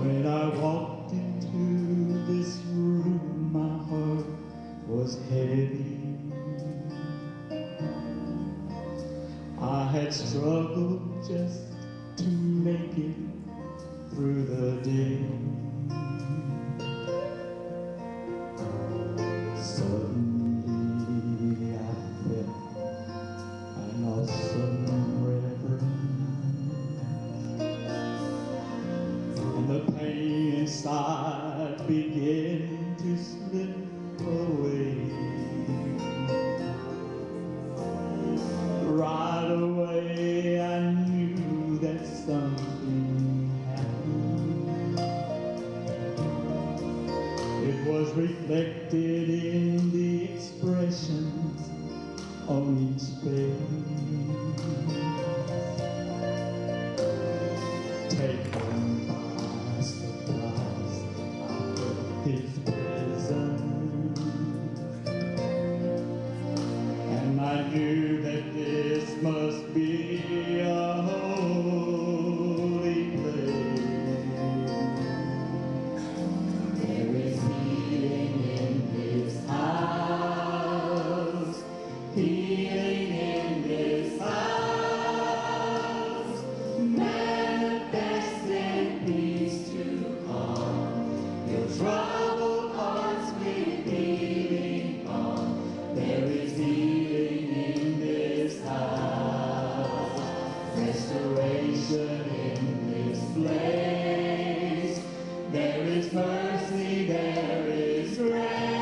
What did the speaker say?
When I walked into this room, my heart was heavy. I had struggled just to make it through the day. I begin to slip away Right away I knew that something happened It was reflected in the expressions on each face. restoration in this place. There is mercy, there is grace.